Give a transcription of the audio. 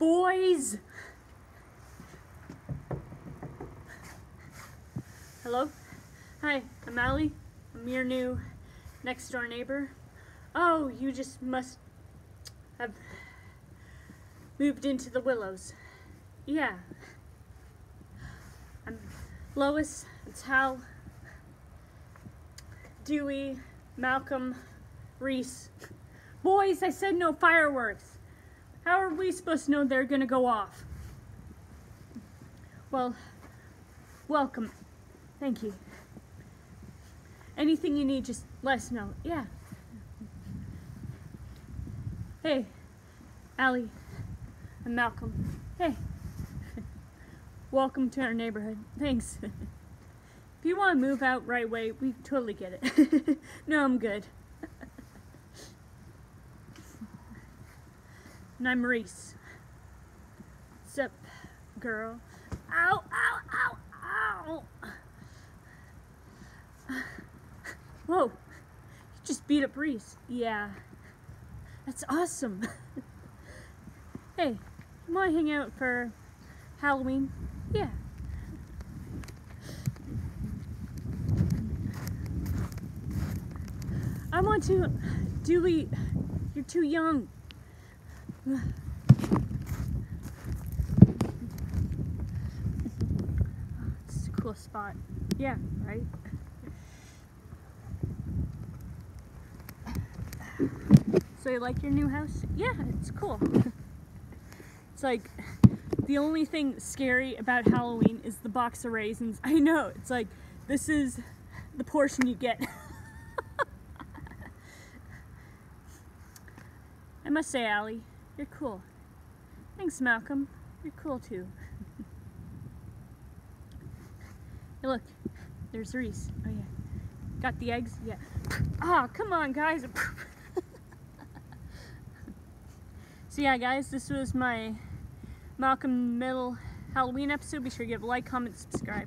Boys! Hello? Hi, I'm Allie. I'm your new next door neighbor. Oh, you just must have moved into the Willows. Yeah. I'm Lois, it's Hal, Dewey, Malcolm, Reese. Boys, I said no fireworks. How are we supposed to know they're gonna go off? Well, welcome. Thank you. Anything you need, just let us know. Yeah. Hey, Allie and Malcolm. Hey. Welcome to our neighborhood. Thanks. if you want to move out right away, we totally get it. no, I'm good. And I'm Reese. What's up, girl? Ow, ow, ow, ow! Whoa, you just beat up Reese. Yeah, that's awesome. hey, you want to hang out for Halloween? Yeah. I want to, Dewey, you're too young. It's a cool spot. Yeah, right? So you like your new house? Yeah, it's cool. It's like the only thing scary about Halloween is the box of raisins. I know, it's like this is the portion you get. I must say, Allie, you're cool. Thanks, Malcolm. You're cool too. hey, look, there's Reese. Oh yeah. Got the eggs? Yeah. Ah, oh, come on, guys. so yeah, guys, this was my Malcolm Middle Halloween episode. Be sure to give a like, comment, subscribe.